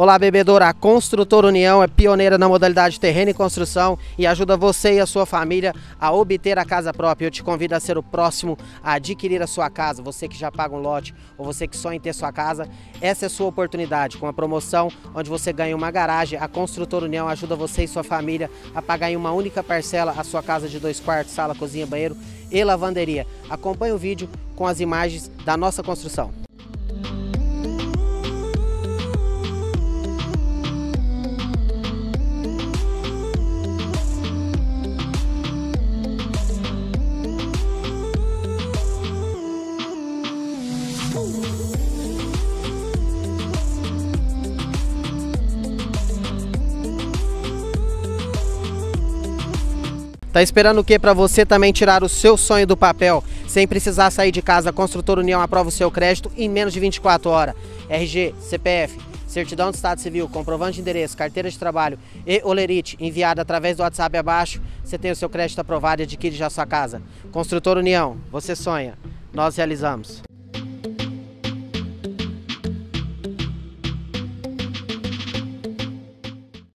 Olá, bebedora. A Construtora União é pioneira na modalidade terreno e construção e ajuda você e a sua família a obter a casa própria. Eu te convido a ser o próximo a adquirir a sua casa. Você que já paga um lote ou você que sonha em ter sua casa, essa é a sua oportunidade. Com a promoção onde você ganha uma garagem, a Construtora União ajuda você e sua família a pagar em uma única parcela a sua casa de dois quartos, sala, cozinha, banheiro e lavanderia. Acompanhe o vídeo com as imagens da nossa construção. Tá esperando o que para você também tirar o seu sonho do papel, sem precisar sair de casa? A Construtora União aprova o seu crédito em menos de 24 horas. RG, CPF, certidão de estado civil, comprovante de endereço, carteira de trabalho e olerite enviada através do WhatsApp abaixo, você tem o seu crédito aprovado e adquire já sua casa. Construtora União, você sonha, nós realizamos.